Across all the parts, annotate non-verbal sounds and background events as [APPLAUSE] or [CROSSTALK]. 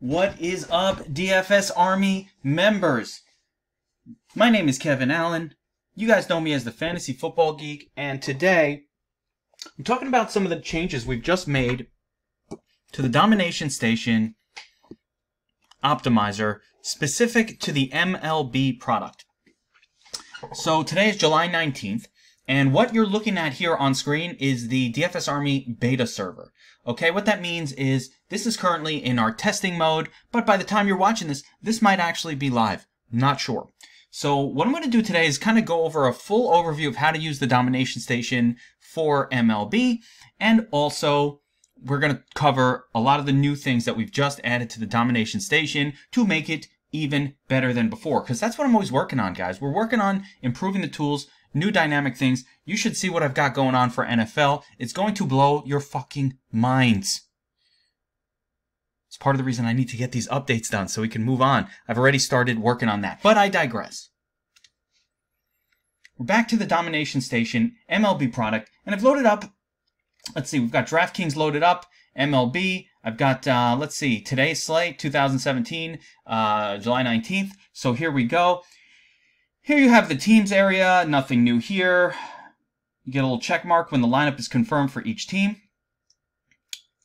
What is up, DFS Army members? My name is Kevin Allen. You guys know me as the Fantasy Football Geek, and today I'm talking about some of the changes we've just made to the Domination Station Optimizer specific to the MLB product. So today is July 19th, and what you're looking at here on screen is the DFS Army beta server. Okay, what that means is this is currently in our testing mode, but by the time you're watching this, this might actually be live. Not sure. So what I'm going to do today is kind of go over a full overview of how to use the domination station for MLB, and also we're going to cover a lot of the new things that we've just added to the domination station to make it even better than before. Because that's what I'm always working on, guys. We're working on improving the tools, new dynamic things. You should see what I've got going on for NFL. It's going to blow your fucking minds. It's part of the reason I need to get these updates done so we can move on. I've already started working on that, but I digress. We're back to the Domination Station MLB product, and I've loaded up. Let's see, we've got DraftKings loaded up, MLB. I've got, uh, let's see, today's slate, 2017, uh, July 19th. So here we go. Here you have the teams area, nothing new here. You get a little check mark when the lineup is confirmed for each team.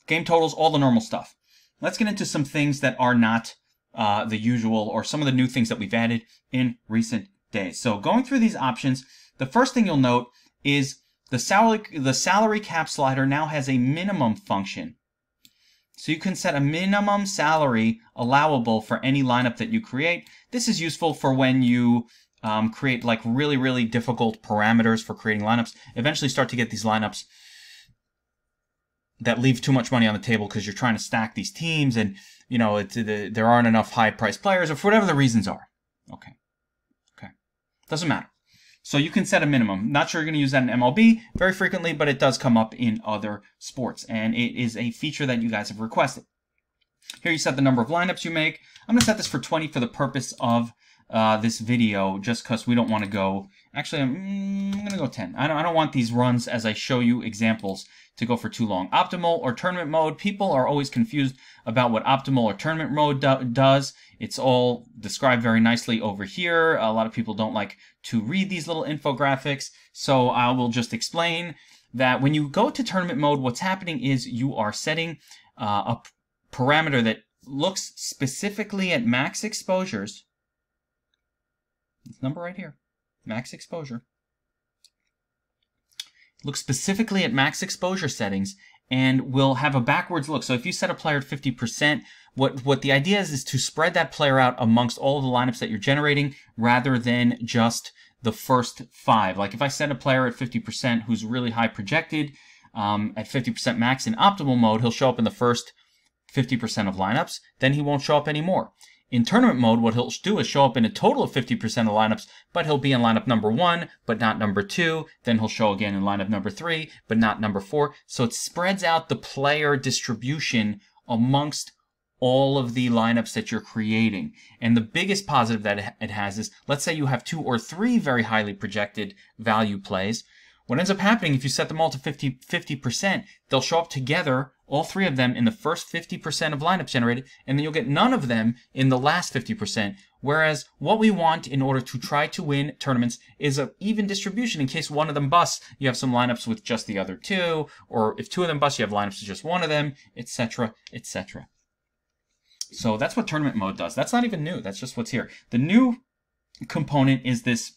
Game totals, all the normal stuff. Let's get into some things that are not uh, the usual or some of the new things that we've added in recent days. So going through these options, the first thing you'll note is the salary, the salary cap slider now has a minimum function. So you can set a minimum salary allowable for any lineup that you create. This is useful for when you um, create like really, really difficult parameters for creating lineups. Eventually start to get these lineups that leave too much money on the table because you're trying to stack these teams and, you know, the, there aren't enough high priced players or for whatever the reasons are. Okay. Okay. Doesn't matter. So you can set a minimum. Not sure you're going to use that in MLB very frequently, but it does come up in other sports. And it is a feature that you guys have requested. Here you set the number of lineups you make. I'm going to set this for 20 for the purpose of uh, this video just because we don't want to go. Actually, I'm, mm, I'm going to go 10. I don't, I don't want these runs as I show you examples to go for too long. Optimal or tournament mode. People are always confused about what optimal or tournament mode do does. It's all described very nicely over here. A lot of people don't like to read these little infographics, so I will just explain that when you go to tournament mode, what's happening is you are setting uh, a parameter that looks specifically at max exposures this number right here, max exposure. Look specifically at max exposure settings and we'll have a backwards look. So if you set a player at 50%, what, what the idea is is to spread that player out amongst all the lineups that you're generating rather than just the first five. Like if I set a player at 50% who's really high projected, um, at 50% max in optimal mode, he'll show up in the first 50% of lineups, then he won't show up anymore. In tournament mode, what he'll do is show up in a total of 50% of lineups, but he'll be in lineup number one, but not number two. Then he'll show again in lineup number three, but not number four. So it spreads out the player distribution amongst all of the lineups that you're creating. And the biggest positive that it has is, let's say you have two or three very highly projected value plays. What ends up happening if you set them all to 50, 50%, they'll show up together all three of them in the first 50% of lineups generated, and then you'll get none of them in the last 50%. Whereas what we want in order to try to win tournaments is an even distribution in case one of them busts, you have some lineups with just the other two, or if two of them bust, you have lineups with just one of them, etc., etc. So that's what tournament mode does. That's not even new. That's just what's here. The new component is this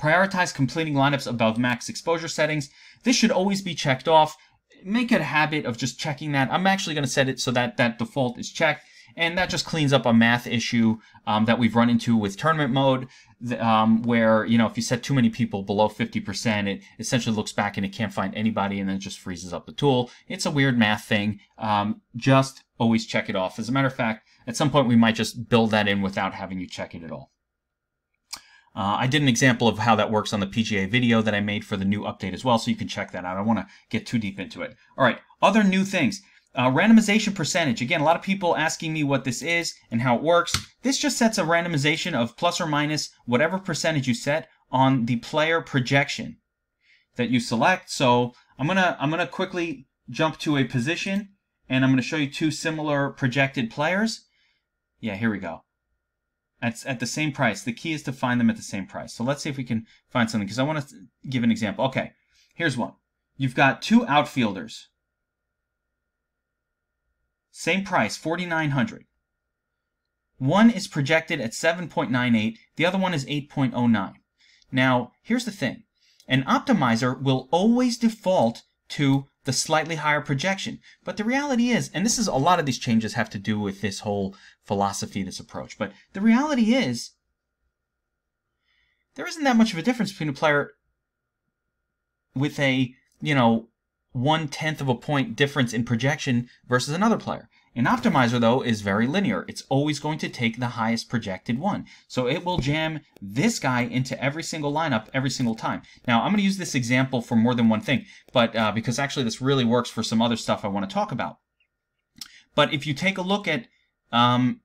prioritize completing lineups above max exposure settings. This should always be checked off make it a habit of just checking that. I'm actually going to set it so that that default is checked. And that just cleans up a math issue um, that we've run into with tournament mode, um, where, you know, if you set too many people below 50%, it essentially looks back and it can't find anybody and then just freezes up the tool. It's a weird math thing. Um, just always check it off. As a matter of fact, at some point we might just build that in without having you check it at all. Uh, I did an example of how that works on the PGA video that I made for the new update as well, so you can check that out. I don't want to get too deep into it. All right, other new things. Uh, randomization percentage. Again, a lot of people asking me what this is and how it works. This just sets a randomization of plus or minus whatever percentage you set on the player projection that you select. So I'm gonna I'm gonna quickly jump to a position and I'm going to show you two similar projected players. Yeah, here we go. At, at the same price. The key is to find them at the same price. So let's see if we can find something, because I want to give an example. Okay, here's one. You've got two outfielders. Same price, 4900 One is projected at 7.98, the other one is 8.09. Now, here's the thing. An optimizer will always default to the slightly higher projection. But the reality is, and this is a lot of these changes have to do with this whole philosophy, this approach, but the reality is there isn't that much of a difference between a player with a, you know, one tenth of a point difference in projection versus another player. An optimizer, though, is very linear. It's always going to take the highest projected one. So it will jam this guy into every single lineup every single time. Now, I'm going to use this example for more than one thing, but uh, because actually this really works for some other stuff I want to talk about. But if you take a look at um,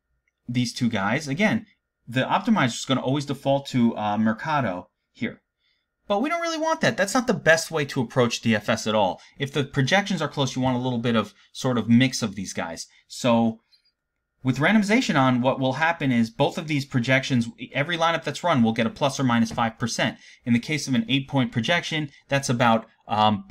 these two guys, again, the optimizer is going to always default to uh, Mercado here. But we don't really want that. That's not the best way to approach DFS at all. If the projections are close, you want a little bit of sort of mix of these guys. So with randomization on, what will happen is both of these projections, every lineup that's run will get a plus or minus 5%. In the case of an 8-point projection, that's about um,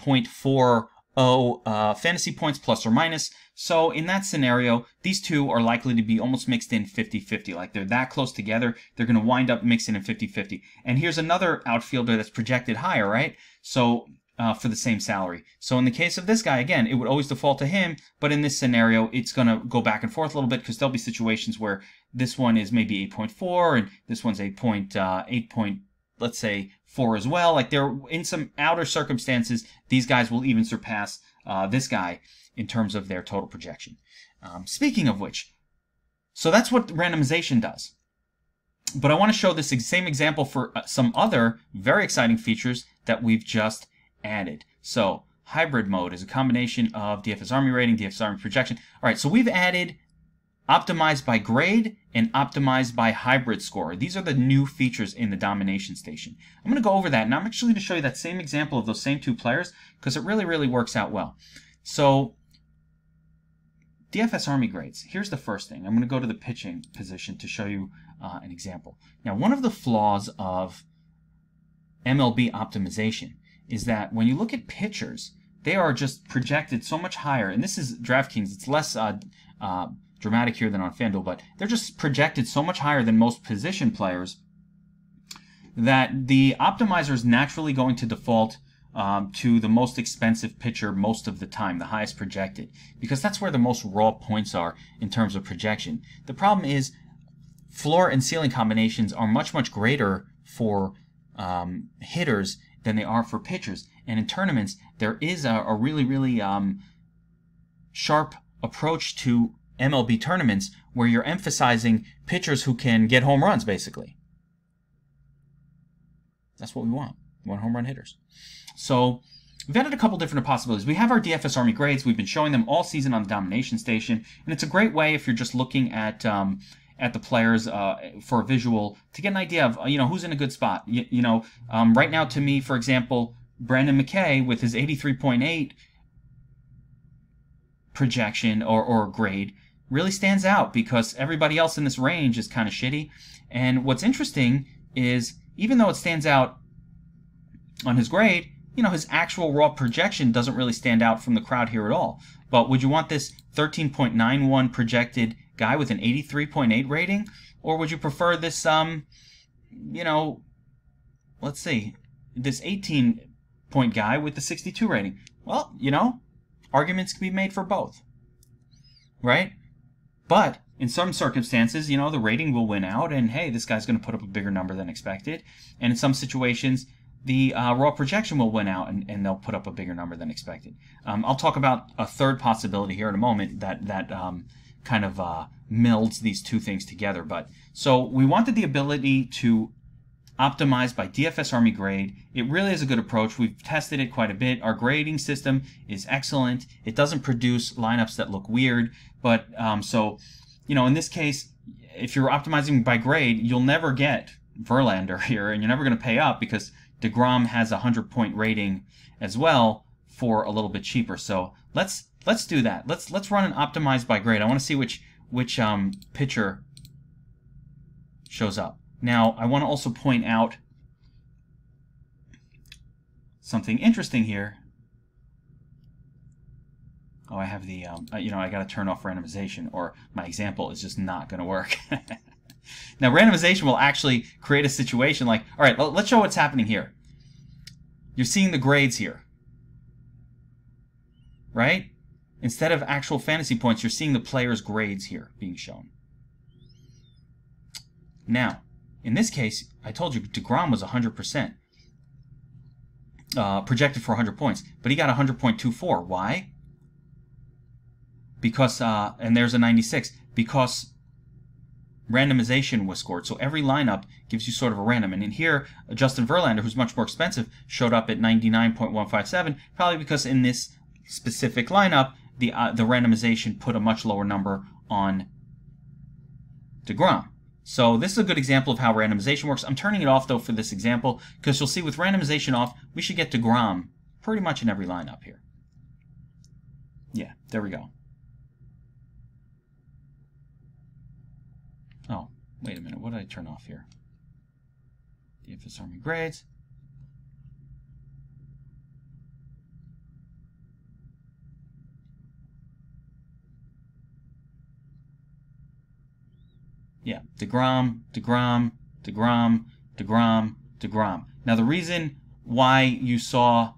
0.40 uh, fantasy points plus or minus. So in that scenario, these two are likely to be almost mixed in 50-50. Like they're that close together, they're going to wind up mixing in 50-50. And here's another outfielder that's projected higher, right? So uh, for the same salary. So in the case of this guy, again, it would always default to him, but in this scenario, it's going to go back and forth a little bit because there'll be situations where this one is maybe 8.4 and this one's 8.8. Uh, 8. Point, let's say 4 as well. Like they're in some outer circumstances, these guys will even surpass uh, this guy in terms of their total projection. Um, speaking of which, so that's what randomization does. But I want to show this same example for uh, some other very exciting features that we've just added. So hybrid mode is a combination of DFS Army rating, DFS Army projection. All right, so we've added optimized by grade and optimized by hybrid score. These are the new features in the domination station. I'm going to go over that, and I'm actually going to show you that same example of those same two players because it really, really works out well. So DFS Army grades. Here's the first thing. I'm going to go to the pitching position to show you uh, an example. Now, one of the flaws of MLB optimization is that when you look at pitchers, they are just projected so much higher. And this is DraftKings. It's less uh, uh, dramatic here than on FanDuel, but they're just projected so much higher than most position players that the optimizer is naturally going to default um, to the most expensive pitcher most of the time, the highest projected, because that's where the most raw points are in terms of projection. The problem is floor and ceiling combinations are much, much greater for um, hitters than they are for pitchers. And in tournaments, there is a, a really, really um, sharp approach to MLB tournaments where you're emphasizing pitchers who can get home runs, basically. That's what we want. We want home run hitters. So we've added a couple different possibilities. We have our DFS Army grades. We've been showing them all season on the Domination Station, and it's a great way if you're just looking at um, at the players uh, for a visual to get an idea of you know who's in a good spot. You, you know, um, right now to me, for example, Brendan McKay with his 83.8 projection or, or grade really stands out because everybody else in this range is kind of shitty. And what's interesting is even though it stands out on his grade, you know, his actual raw projection doesn't really stand out from the crowd here at all. But would you want this 13.91 projected guy with an 83.8 rating? Or would you prefer this, um, you know, let's see, this 18 point guy with the 62 rating? Well, you know, arguments can be made for both. Right? But in some circumstances, you know, the rating will win out, and hey, this guy's going to put up a bigger number than expected. And in some situations, the uh, raw projection will win out and, and they'll put up a bigger number than expected. Um, I'll talk about a third possibility here in a moment that that um, kind of uh, melds these two things together. But so we wanted the ability to optimize by DFS Army grade. It really is a good approach. We've tested it quite a bit. Our grading system is excellent. It doesn't produce lineups that look weird. But um, so, you know, in this case, if you're optimizing by grade, you'll never get Verlander [LAUGHS] here, and you're never going to pay up because DeGrom has a 100 point rating as well for a little bit cheaper. So let's let's do that. Let's let's run an optimized by grade. I want to see which which um, pitcher shows up. Now, I want to also point out something interesting here. Oh, I have the, um, uh, you know, I got to turn off randomization or my example is just not going to work. [LAUGHS] now, randomization will actually create a situation like, all right, let's show what's happening here. You're seeing the grades here, right? Instead of actual fantasy points, you're seeing the player's grades here being shown. Now, in this case, I told you DeGrom was 100%. Uh, projected for 100 points, but he got 100.24. Why? Because, uh, and there's a 96, because randomization was scored. So every lineup gives you sort of a random. And in here, Justin Verlander, who's much more expensive, showed up at 99.157, probably because in this specific lineup, the uh, the randomization put a much lower number on DeGrom. So this is a good example of how randomization works. I'm turning it off though for this example because you'll see with randomization off, we should get DeGrom pretty much in every lineup here. Yeah, there we go. Oh, wait a minute. What did I turn off here? DFS Army grades. Yeah, DeGrom, DeGrom, DeGrom, DeGrom, DeGrom. Now, the reason why you saw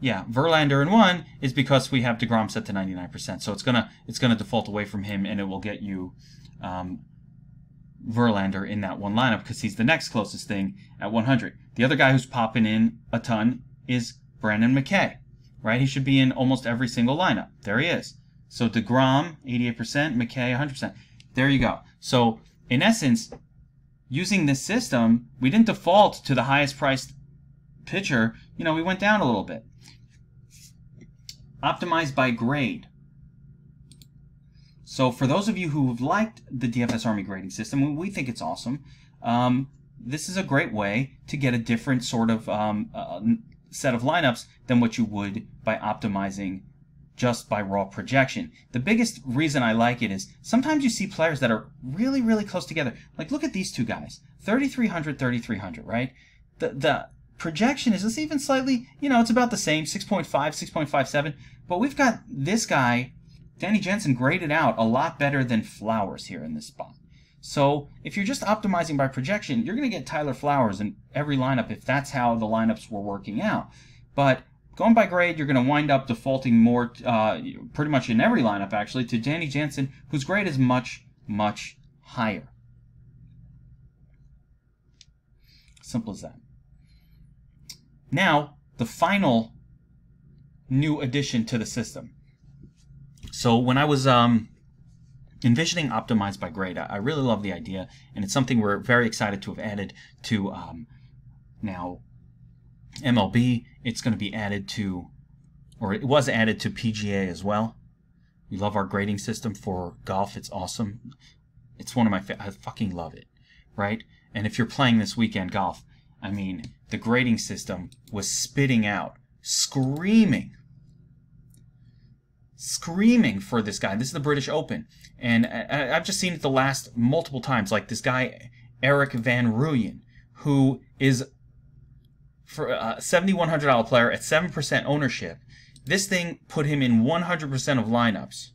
Yeah, Verlander in one is because we have DeGrom set to 99%. So it's gonna it's gonna default away from him, and it will get you um, Verlander in that one lineup because he's the next closest thing at 100. The other guy who's popping in a ton is Brendan McKay right? He should be in almost every single lineup. There he is. So DeGrom, 88%, McKay, 100%. There you go. So in essence, using this system, we didn't default to the highest priced pitcher. You know, we went down a little bit. Optimized by grade. So for those of you who have liked the DFS Army grading system, we think it's awesome. Um, this is a great way to get a different sort of um, uh, set of lineups than what you would by optimizing just by raw projection. The biggest reason I like it is sometimes you see players that are really, really close together. Like look at these two guys, 3,300, 3,300, right? The, the projection is this even slightly, you know, it's about the same, 6.5, 6.57, but we've got this guy, Danny Jansen, graded out a lot better than Flowers here in this spot. So if you're just optimizing by projection, you're going to get Tyler Flowers in every lineup if that's how the lineups were working out. But going by grade, you're going to wind up defaulting more, uh, pretty much in every lineup actually, to Danny Jansen, whose grade is much, much higher. Simple as that. Now, the final new addition to the system. So when I was um, envisioning optimized by grade, I really love the idea, and it's something we're very excited to have added to um, now MLB. It's going to be added to, or it was added to PGA as well. We love our grading system for golf. It's awesome. It's one of my fa- I fucking love it, right? And if you're playing this weekend golf, I mean, the grading system was spitting out, screaming screaming for this guy. This is the British Open. And I, have just seen it the last multiple times. Like this guy, Erik van Rooyen, who is for a $7,100 player at 7% ownership. This thing put him in 100% of lineups,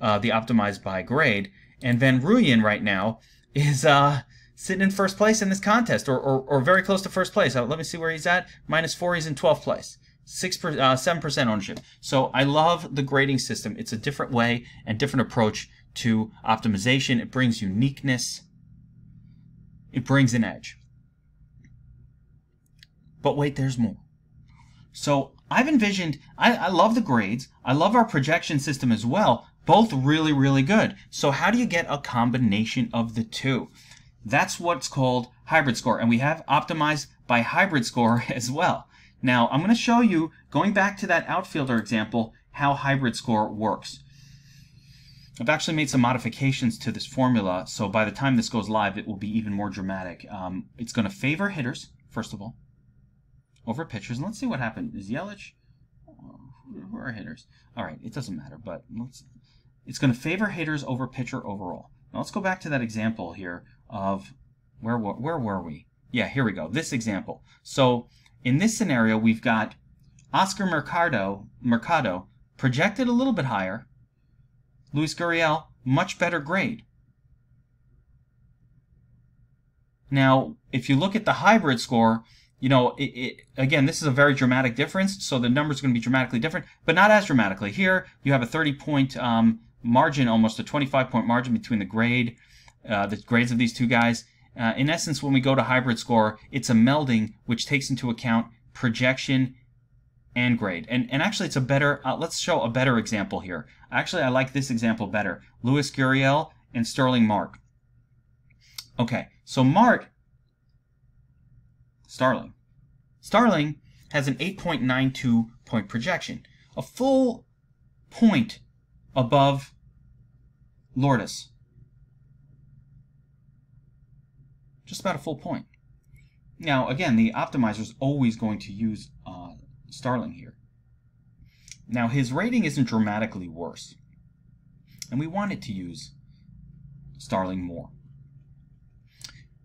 uh, the optimized by grade. And Van Rooyen right now is uh, sitting in first place in this contest, or, or, or very close to first place. Uh, let me see where he's at. Minus four, he's in 12th place six uh, seven percent ownership. So I love the grading system. It's a different way and different approach to optimization. It brings uniqueness. It brings an edge. But wait, there's more. So I've envisioned. I, I love the grades. I love our projection system as well. Both really, really good. So how do you get a combination of the two? That's what's called hybrid score, and we have optimized by hybrid score [LAUGHS] as well. Now, I'm going to show you, going back to that outfielder example, how hybrid score works. I've actually made some modifications to this formula, so by the time this goes live, it will be even more dramatic. Um, it's going to favor hitters, first of all, over pitchers. And let's see what happened. Is Yelich? Who are hitters? All right, it doesn't matter, but let's. It's going to favor hitters over pitcher overall. Now let's go back to that example here of where where were we? Yeah, here we go. This example. So in this scenario, we've got Oscar Mercado Mercado projected a little bit higher. Luis Gurriel much better grade. Now, if you look at the hybrid score, you know, it, it, again, this is a very dramatic difference, so the number is going to be dramatically different, but not as dramatically. Here, you have a 30 point um, margin, almost a 25 point margin between the grade, uh, the grades of these two guys. Uh, in essence, when we go to hybrid score, it's a melding which takes into account projection and grade. And, and actually, it's a better, uh, let's show a better example here. Actually, I like this example better. Luis Gurriel and Starling Marte. Okay, so Marte Starling. Starling has an 8.92 point projection, a full point above Lourdes. Just about a full point. Now, again, the optimizer is always going to use uh, Starling here. Now, his rating isn't dramatically worse, and we wanted to use Starling more.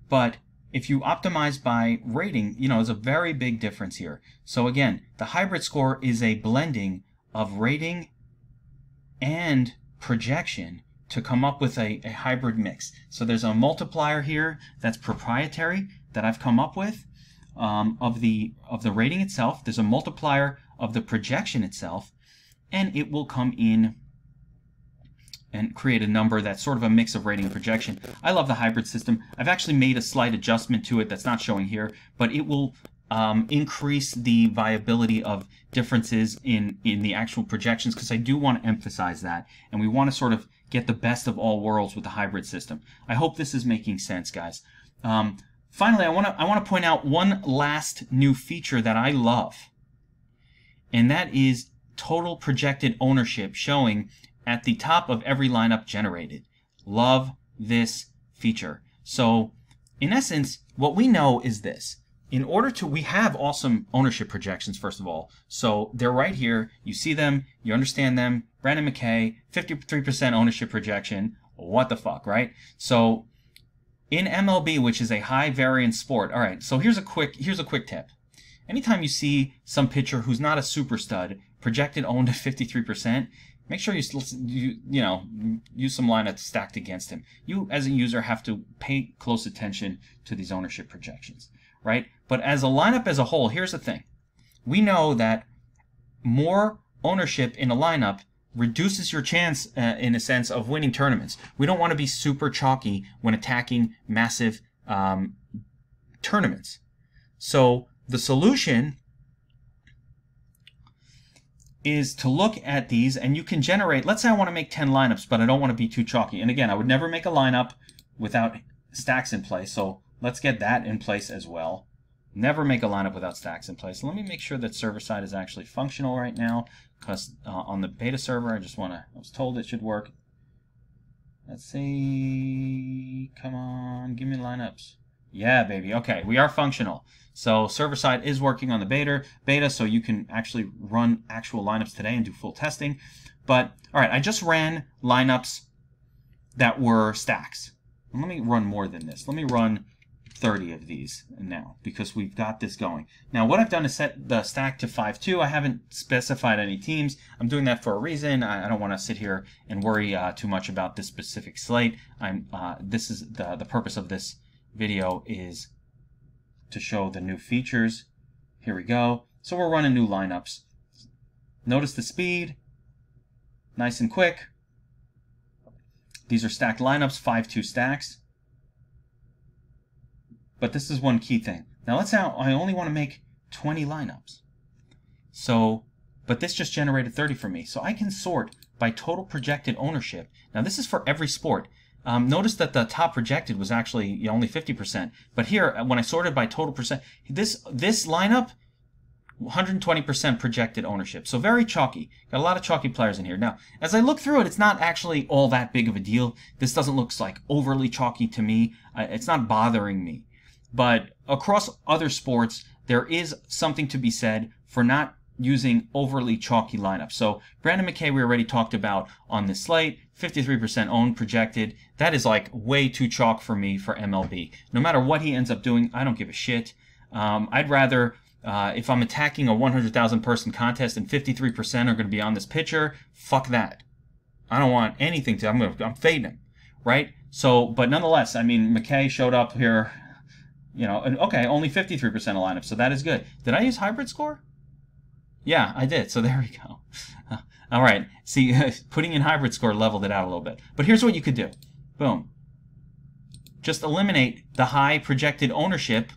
But if you optimize by rating, you know, there's a very big difference here. So again, the hybrid score is a blending of rating and projection to come up with a, a hybrid mix. So there's a multiplier here that's proprietary that I've come up with um, of the of the rating itself. There's a multiplier of the projection itself, and it will come in and create a number that's sort of a mix of rating and projection. I love the hybrid system. I've actually made a slight adjustment to it that's not showing here, but it will um, increase the viability of differences in, in the actual projections because I do want to emphasize that. And we want to sort of get the best of all worlds with the hybrid system. I hope this is making sense, guys. Um, finally, I want to I want to point out one last new feature that I love, and that is total projected ownership showing at the top of every lineup generated. Love this feature. So in essence, what we know is this. In order to, we have awesome ownership projections, first of all. So they're right here. You see them, you understand them. Brendan McKay, 53% ownership projection. What the fuck, right? So in MLB, which is a high variance sport, all right, so here's a quick, here's a quick tip. Anytime you see some pitcher who's not a super stud projected owned at 53%, make sure you, you you know use some lineups stacked against him. You as a user have to pay close attention to these ownership projections, right? But as a lineup as a whole, here's the thing: we know that more ownership in a lineup reduces your chance, uh, in a sense, of winning tournaments. We don't want to be super chalky when attacking massive um, tournaments. So the solution is to look at these and you can generate, let's say I want to make 10 lineups, but I don't want to be too chalky. And again, I would never make a lineup without stacks in place. So let's get that in place as well. Never make a lineup without stacks in place. Let me make sure that server side is actually functional right now because uh, on the beta server, I just want to, I was told it should work. Let's see, come on, give me lineups. Yeah, baby. Okay, we are functional. So server side is working on the beta, beta, so you can actually run actual lineups today and do full testing. But all right, I just ran lineups that were stacks. let me run more than this. Let me run 30 of these now because we've got this going. Now what I've done is set the stack to 5-2. I haven't specified any teams. I'm doing that for a reason. I, I don't want to sit here and worry uh, too much about this specific slate. I'm uh, this is the the purpose of this video is to show the new features. Here we go. So we're running new lineups. Notice the speed, nice and quick. These are stacked lineups, 5-2 stacks. But this is one key thing. Now let's say I only want to make 20 lineups. So, but this just generated 30 for me. So I can sort by total projected ownership. Now this is for every sport. Um, notice that the top projected was actually only 50%. But here, when I sorted by total percent, this this lineup, 120% projected ownership. So very chalky. Got a lot of chalky players in here. Now, as I look through it, it's not actually all that big of a deal. This doesn't look like overly chalky to me. it's not bothering me. But across other sports, there is something to be said for not using overly chalky lineups. So Brendan McKay, we already talked about on this slate, 53% owned projected. That is like way too chalk for me for MLB. No matter what he ends up doing, I don't give a shit. Um, I'd rather, uh, if I'm attacking a 100,000 person contest and 53% are going to be on this pitcher, fuck that. I don't want anything to, I'm, gonna, I'm fading him, right? So, but nonetheless, I mean, McKay showed up here, you know, okay, only 53% of lineups, so that is good. Did I use hybrid score? Yeah, I did. So [LAUGHS] there we go. All right. See, [LAUGHS] putting in hybrid score leveled it out a little bit. But here's what you could do. Boom. Just eliminate the high projected ownership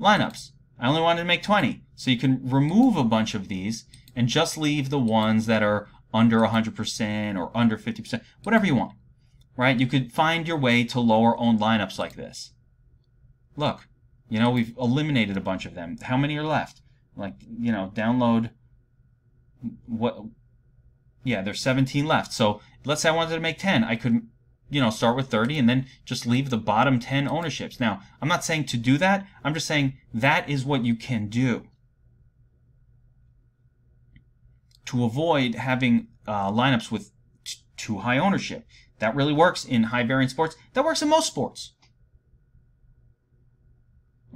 lineups. I only wanted to make 20. So you can remove a bunch of these and just leave the ones that are under 100% or under 50%, whatever you want. Right? You could find your way to lower owned lineups like this. Look, you know, we've eliminated a bunch of them. How many are left? like you know download what yeah there's 17 left. So let's say i wanted to make 10 i could you know start with 30 and then just leave the bottom 10 ownerships. Now i'm not saying to do that. I'm just saying that is what you can do to avoid having uh, lineups with too high ownership. That really works in high variance sports. That works in most sports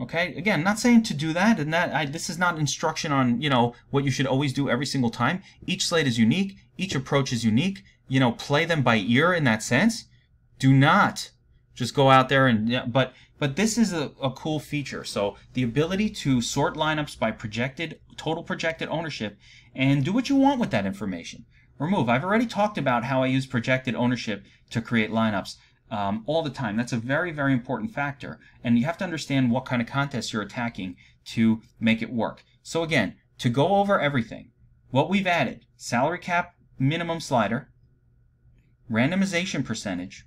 Okay, again, not saying to do that, and that I, this is not instruction on you know what you should always do every single time. Each slate is unique. Each approach is unique. You know, play them by ear in that sense. Do not just go out there and but but this is a, a cool feature. So the ability to sort lineups by projected total projected ownership and do what you want with that information. Remove. I've already talked about how I use projected ownership to create lineups um, all the time. That's a very, very important factor. And you have to understand what kind of contest you're attacking to make it work. So again, to go over everything, what we've added, salary cap minimum slider, randomization percentage,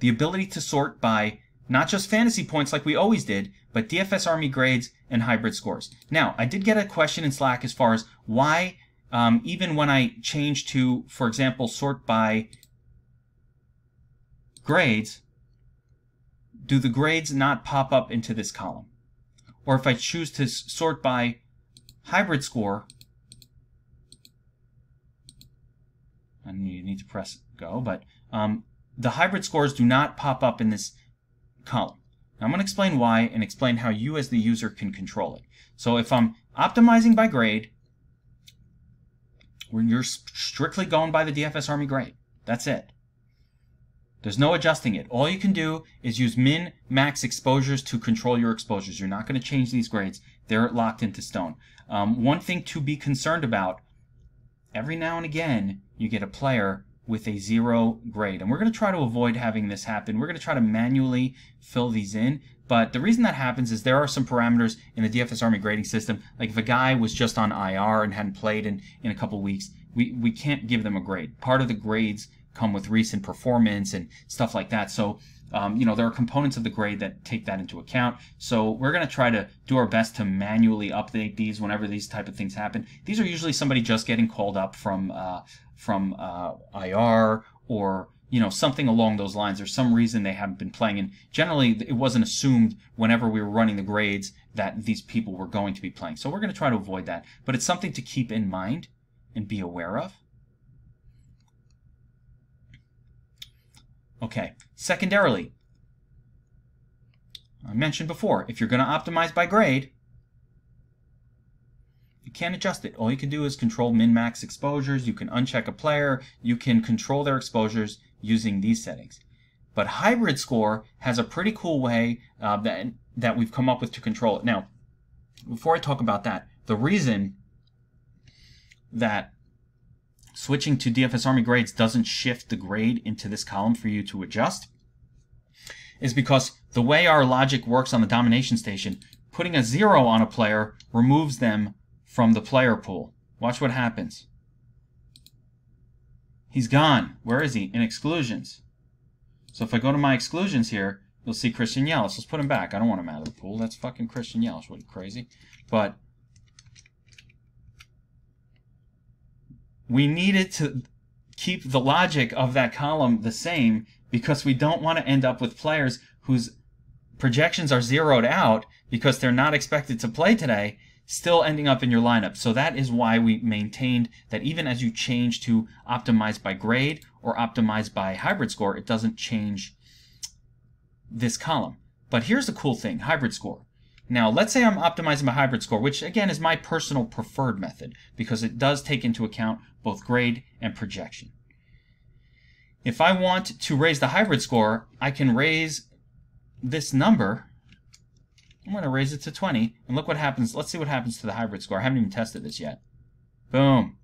the ability to sort by not just fantasy points like we always did, but DFS Army grades and hybrid scores. Now, I did get a question in Slack as far as why, um, even when I change to, for example, sort by grades, do the grades not pop up into this column? Or if I choose to sort by hybrid score, and you need to press go, but um, the hybrid scores do not pop up in this column. Now I'm going to explain why and explain how you as the user can control it. So if I'm optimizing by grade, when you're strictly going by the DFS Army grade, that's it. There's no adjusting it. All you can do is use min, max exposures to control your exposures. You're not going to change these grades. They're locked into stone. Um, one thing to be concerned about, every now and again, you get a player with a zero grade. And we're going to try to avoid having this happen. We're going to try to manually fill these in. But the reason that happens is there are some parameters in the DFS Army grading system. Like if a guy was just on IR and hadn't played in, in a couple weeks, we, we can't give them a grade. Part of the grades come with recent performance and stuff like that. So, um, you know, there are components of the grade that take that into account. So we're going to try to do our best to manually update these whenever these type of things happen. These are usually somebody just getting called up from uh, from uh, IR or you know something along those lines. There's some reason they haven't been playing, and generally it wasn't assumed whenever we were running the grades that these people were going to be playing. So we're going to try to avoid that, but it's something to keep in mind and be aware of. Okay, secondarily, I mentioned before, if you're going to optimize by grade, you can't adjust it. All you can do is control min-max exposures. You can uncheck a player. You can control their exposures using these settings. But hybrid score has a pretty cool way uh, that, that we've come up with to control it. Now, before I talk about that, the reason that switching to DFS Army grades doesn't shift the grade into this column for you to adjust is because the way our logic works on the domination station, putting a zero on a player removes them from the player pool. Watch what happens. He's gone. Where is he? In exclusions. So if I go to my exclusions here, you'll see Christian Yelich. Let's put him back. I don't want him out of the pool. That's fucking Christian Yelich. What crazy. But we needed to keep the logic of that column the same because we don't want to end up with players whose projections are zeroed out because they're not expected to play today, still ending up in your lineup. So that is why we maintained that even as you change to optimize by grade or optimize by hybrid score, it doesn't change this column. But here's the cool thing, hybrid score. Now, let's say I'm optimizing my hybrid score, which again is my personal preferred method because it does take into account both grade and projection. If I want to raise the hybrid score, I can raise this number. I'm going to raise it to 20, and look what happens. Let's see what happens to the hybrid score. I haven't even tested this yet. Boom.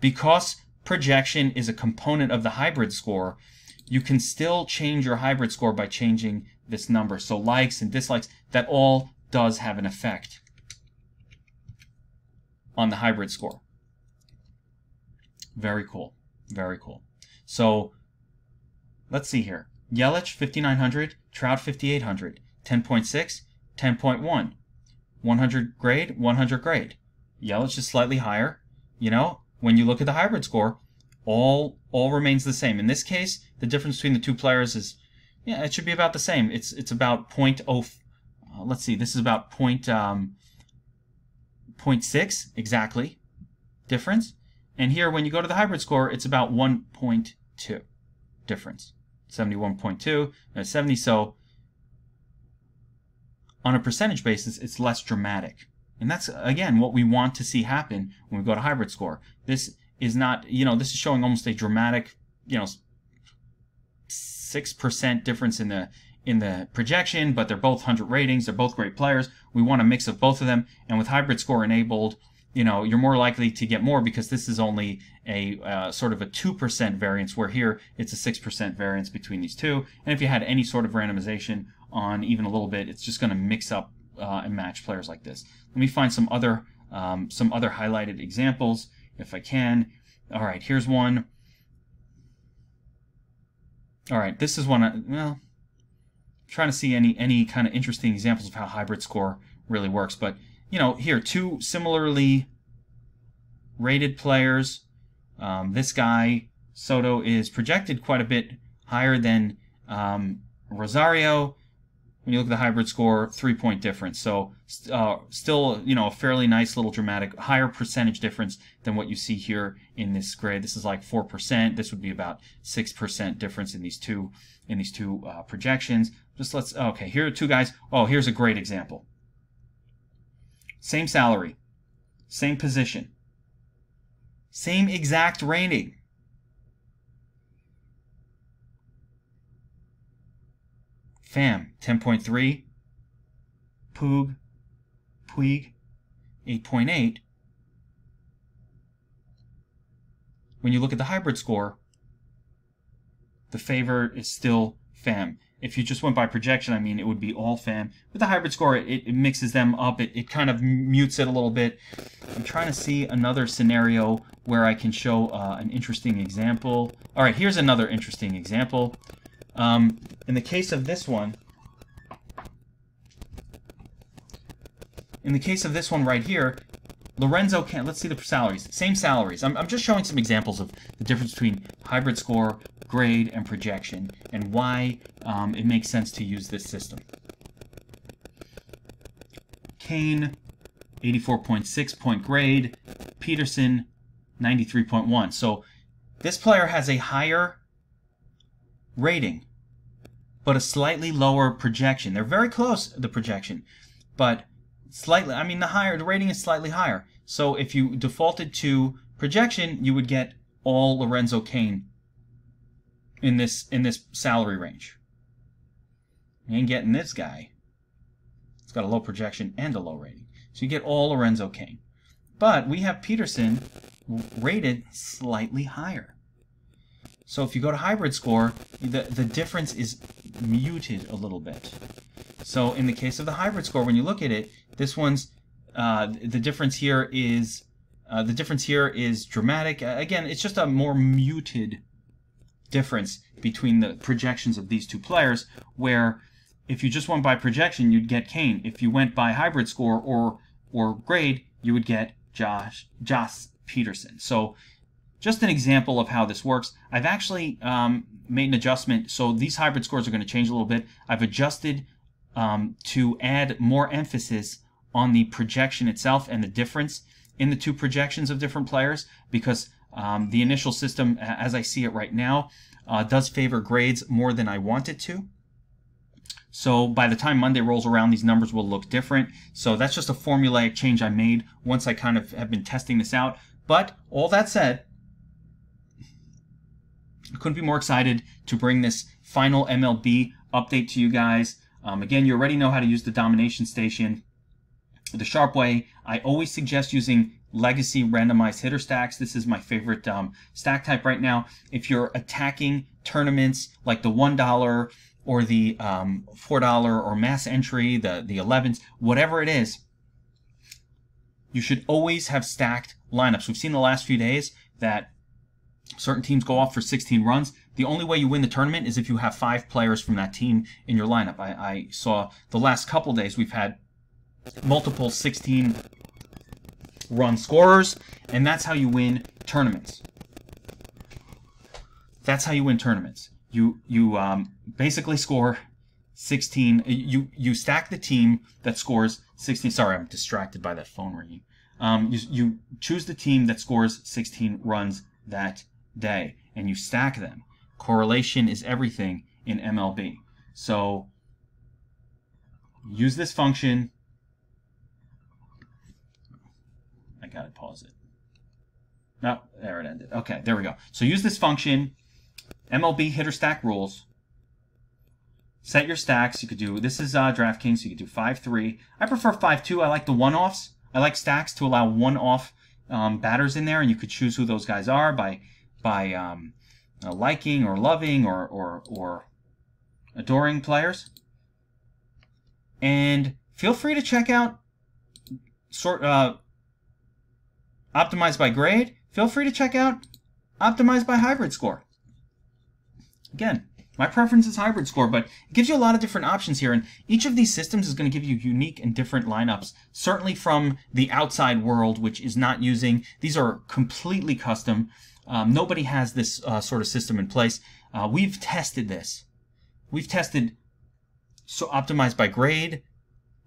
Because projection is a component of the hybrid score, you can still change your hybrid score by changing this number. So likes and dislikes, that all does have an effect on the hybrid score. Very cool. Very cool. So let's see here. Yelich 5900, Trout 5800, 10.6, 10.1. 100 grade, 100 grade. Yelich is slightly higher. You know, when you look at the hybrid score, all all remains the same. In this case, the difference between the two players is yeah, it should be about the same. It's it's about 0.0 uh, let's see, this is about point, um, 0.6 exactly difference. And here, when you go to the hybrid score, it's about 1.2 difference. 71.2, and 70. So on a percentage basis, it's less dramatic. And that's, again, what we want to see happen when we go to hybrid score. This is not, you know, this is showing almost a dramatic, you know, 6% difference in the in the projection, but they're both 100 ratings. They're both great players. We want a mix of both of them. And with hybrid score enabled, you know, you're more likely to get more because this is only a uh, sort of a 2% variance, where here it's a 6% variance between these two. And if you had any sort of randomization on even a little bit, it's just going to mix up uh, and match players like this. Let me find some other um, some other highlighted examples if I can. All right, here's one. All right, this is one. I, well, trying to see any any kind of interesting examples of how hybrid score really works. But you know, here two similarly rated players. Um, this guy Soto is projected quite a bit higher than um, Rosario. When you look at the hybrid score, three point difference. So uh, still, you know, a fairly nice little dramatic, higher percentage difference than what you see here in this grade. This is like four percent. This would be about six percent difference in these two in these two uh, projections. Just let's, oh, okay, here are two guys. Oh, here's a great example. Same salary, same position, same exact rating. Pham, 10.3. Poog, Puig, 8.8. When you look at the hybrid score, the favor is still Pham. If you just went by projection, I mean, it would be all Pham. With the hybrid score, it, it mixes them up. It, it kind of mutes it a little bit. I'm trying to see another scenario where I can show uh, an interesting example. All right, here's another interesting example. Um, in the case of this one, in the case of this one right here, Lorenzo Cain. let's see the salaries. Same salaries. I'm, I'm just showing some examples of the difference between hybrid score, grade, and projection, and why um, it makes sense to use this system. Cain, 84.6 point grade. Peterson, 93.1. So this player has a higher rating, but a slightly lower projection. They're very close, the projection, but slightly, I mean, the higher, the rating is slightly higher. So if you defaulted to projection, you would get all Lorenzo Cain in this in this salary range. You ain't getting this guy. It's got a low projection and a low rating. So you get all Lorenzo Cain. But we have Peterson rated slightly higher. So if you go to hybrid score, the, the difference is muted a little bit. So in the case of the hybrid score, when you look at it, this one's uh, the difference here is uh, the difference here is dramatic. Again, it's just a more muted difference between the projections of these two players. Where if you just went by projection, you'd get Cain. If you went by hybrid score or or grade, you would get Josh Josh Peterson. So just an example of how this works. I've actually um, made an adjustment. So these hybrid scores are going to change a little bit. I've adjusted um, to add more emphasis on the projection itself and the difference in the two projections of different players because um, the initial system, as I see it right now, uh, does favor grades more than I want it to. So by the time Monday rolls around, these numbers will look different. So that's just a formulaic change I made once I kind of have been testing this out. But all that said, I couldn't be more excited to bring this final MLB update to you guys. Um, again, you already know how to use the domination station the sharp way. I always suggest using legacy randomized hitter stacks. This is my favorite um, stack type right now. If you're attacking tournaments like the $1 or the um, $4 or mass entry, the, the 11s, whatever it is, you should always have stacked lineups. We've seen the last few days that certain teams go off for 16 runs. The only way you win the tournament is if you have five players from that team in your lineup. I, I saw the last couple days we've had multiple 16 run scorers, and that's how you win tournaments. That's how you win tournaments. You you um, basically score 16. You you stack the team that scores 16. Sorry, I'm distracted by that phone ringing. Um, you you choose the team that scores 16 runs that day, and you stack them. Correlation is everything in MLB. So use this function gotta pause it. No, there it ended. Okay, there we go. So use this function, MLB hitter stack rules. Set your stacks. You could do, this is uh, DraftKings, you could do 5-3. I prefer 5-2. I like the one-offs. I like stacks to allow one-off um, batters in there, and you could choose who those guys are by by um, uh, liking or loving or, or, or adoring players. And feel free to check out sort uh, optimized by grade, feel free to check out optimized by hybrid score. Again, my preference is hybrid score, but it gives you a lot of different options here, and each of these systems is going to give you unique and different lineups, certainly from the outside world, which is not using, these are completely custom. Um, nobody has this uh, sort of system in place. Uh, we've tested this. We've tested so optimized by grade.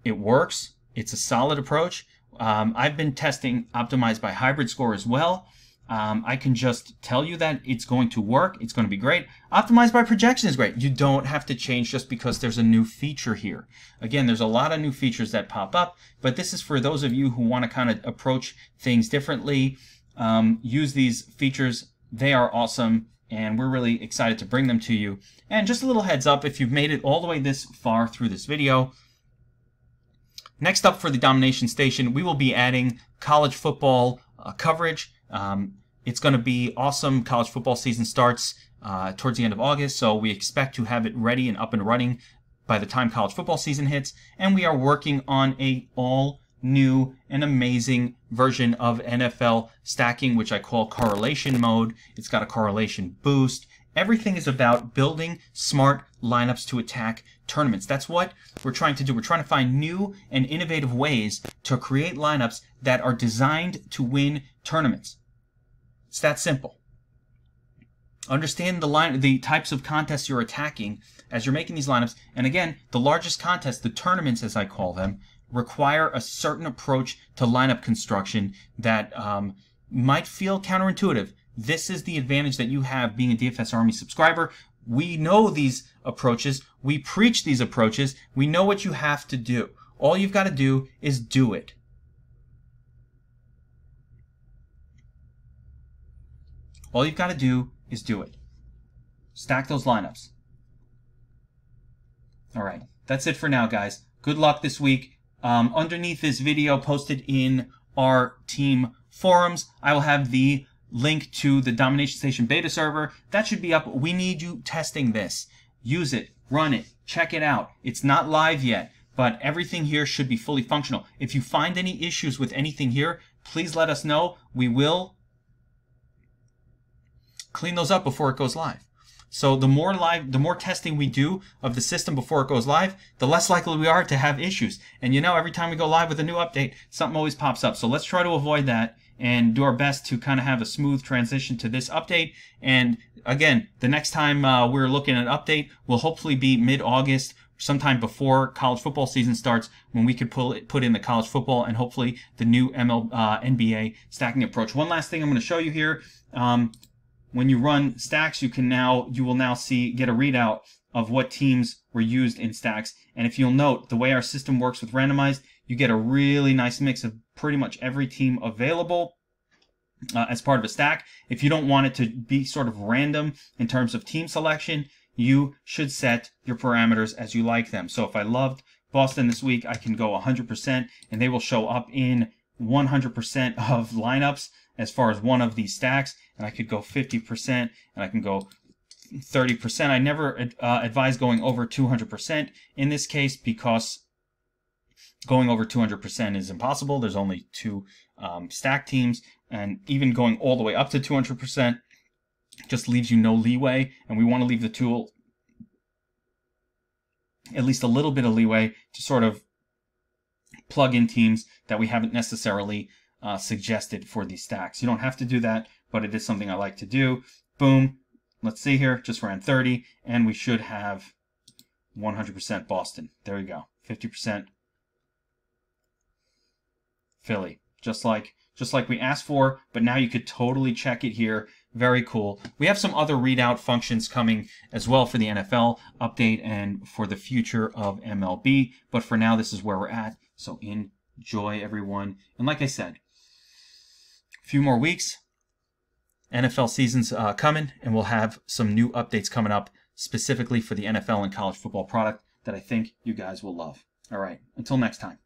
It works. It's a solid approach. Um, I've been testing optimized by hybrid score as well. Um, I can just tell you that it's going to work. It's going to be great. Optimized by projection is great. You don't have to change just because there's a new feature here. Again, there's a lot of new features that pop up, but this is for those of you who want to kind of approach things differently. Um, use these features. They are awesome, and we're really excited to bring them to you. And just a little heads up, if you've made it all the way this far through this video, Next up for the Domination Station, we will be adding college football uh, coverage. Um, it's going to be awesome. College football season starts uh, towards the end of August, so we expect to have it ready and up and running by the time college football season hits. And we are working on a all new and amazing version of NFL stacking, which I call correlation mode. It's got a correlation boost. Everything is about building smart lineups to attack tournaments. That's what we're trying to do. We're trying to find new and innovative ways to create lineups that are designed to win tournaments. It's that simple. Understand the line, the types of contests you're attacking as you're making these lineups. And again, the largest contests, the tournaments as I call them, require a certain approach to lineup construction that um, might feel counterintuitive. This is the advantage that you have being a DFS Army subscriber. We know these approaches. We preach these approaches. We know what you have to do. All you've got to do is do it. All you've got to do is do it. Stack those lineups. All right, that's it for now, guys. Good luck this week. Um, underneath this video posted in our team forums, I will have the link to the Domination Station beta server. That should be up. We need you testing this. Use it, run it, check it out. It's not live yet, but everything here should be fully functional. If you find any issues with anything here, please let us know. We will clean those up before it goes live. So the more live, the more testing we do of the system before it goes live, the less likely we are to have issues. And you know, every time we go live with a new update, something always pops up. So let's try to avoid that and do our best to kind of have a smooth transition to this update. And again, the next time uh, we're looking at an update will hopefully be mid-August sometime before college football season starts when we could pull it, put in the college football and hopefully the new ML, uh, NBA stacking approach. One last thing I'm going to show you here. Um, when you run stacks, you can now you will now see get a readout of what teams were used in stacks. And if you'll note, the way our system works with randomized, you get a really nice mix of pretty much every team available uh, as part of a stack. If you don't want it to be sort of random in terms of team selection, you should set your parameters as you like them. So if I loved Boston this week, I can go 100% and they will show up in 100% of lineups as far as one of these stacks. And I could go 50% and I can go 30%. I never uh, advise going over 200% in this case because going over 200% is impossible. There's only two um, stack teams, and even going all the way up to 200% just leaves you no leeway. And we want to leave the tool at least a little bit of leeway to sort of plug in teams that we haven't necessarily uh, suggested for these stacks. You don't have to do that, but it is something I like to do. Boom, Let's see here, just ran 30, and we should have 100% Boston. There you go, 50% Philly, just like just like we asked for, but now you could totally check it here. Very cool. We have some other readout functions coming as well for the NFL update and for the future of MLB, but for now, this is where we're at. So enjoy, everyone. And like I said, a few more weeks, NFL season's uh, coming, and we'll have some new updates coming up specifically for the NFL and college football product that I think you guys will love. All right, until next time.